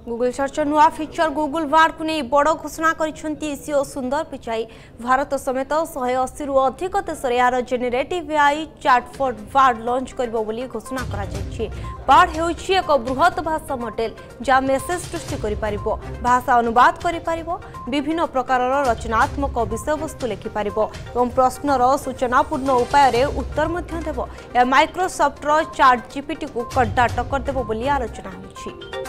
Google search ନୂଆ feature Google ବାର୍ଡକୁ ନେଇ ବଡ଼ ଘୋଷଣା କରିଛନ୍ତି ସିଓ ସୁନ୍ଦର ପିଚାଇ ଭାରତ ସମେତ ଶହେ ଅଶୀରୁ ଅଧିକ ଦେଶରେ ଏହାର generative AI chatbot Bard launch କରିବ ବୋଲି ଘୋଷଣା କରାଯାଇଛି ବାର୍ଡ ହେଉଛି ଏକ ବୃହତ ଭାଷା ମଡେଲ ଯାହା ମେସେଜ ସୃଷ୍ଟି କରିପାରିବ ଭାଷା ଅନୁବାଦ କରିପାରିବ ବିଭିନ୍ନ ପ୍ରକାରର ରଚନାତ୍ମକ ବିଷୟବସ୍ତୁ ଲେଖିପାରିବ ଏବଂ ପ୍ରଶ୍ନର ସୂଚନାପୂର୍ଣ୍ଣ ଉପାୟରେ ଉତ୍ତର ମଧ୍ୟ ଦେବ ଏହା ମାଇକ୍ରୋସଫ୍ଟର ଚାଟ୍ ଜିପିଟିକୁ କଡା ଟକ୍କର ଦେବ ବୋଲି ଆଲୋଚନା ହେଉଛି